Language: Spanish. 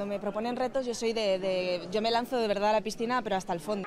cuando me proponen retos yo soy de, de, yo me lanzo de verdad a la piscina, pero hasta el fondo.